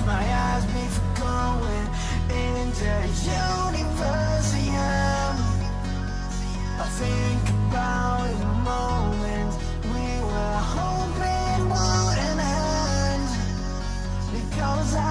close my eyes before going into the universe. I think about the moment we were hoping wouldn't end Because I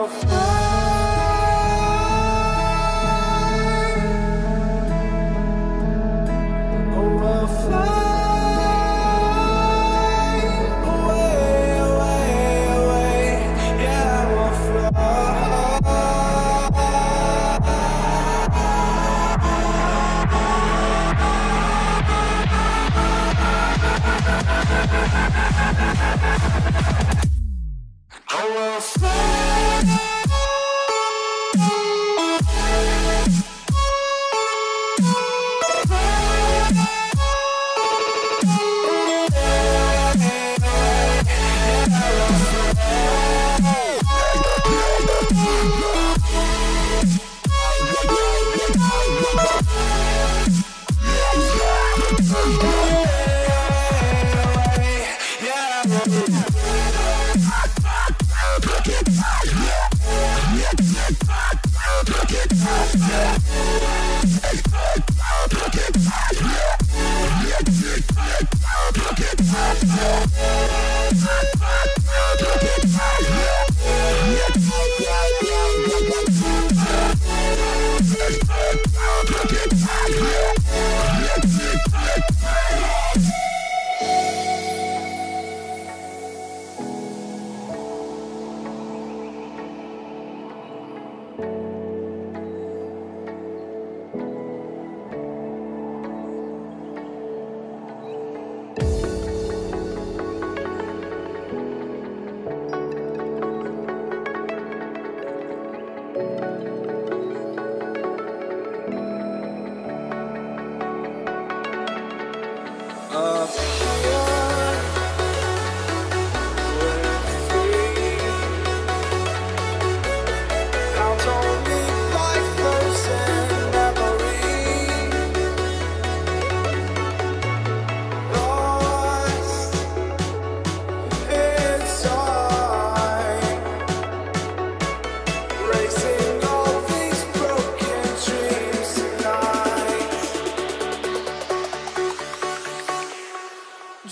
Oh.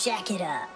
jack it up.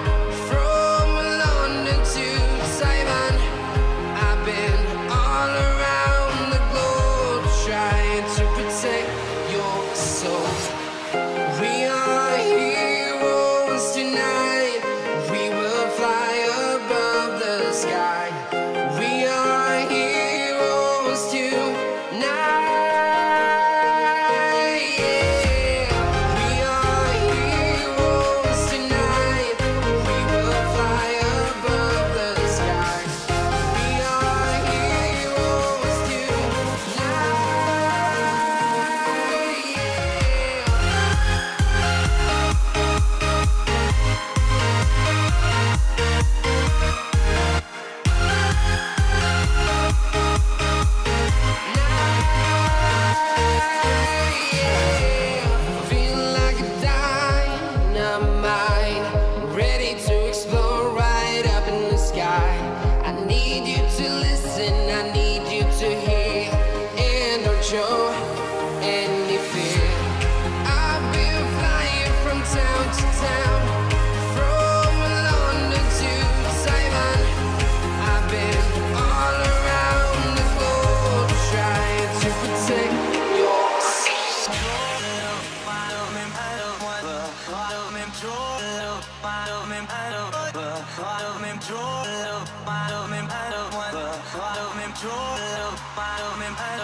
me out of love, out of me true love, out of me out of one love, out of me true love, out of me out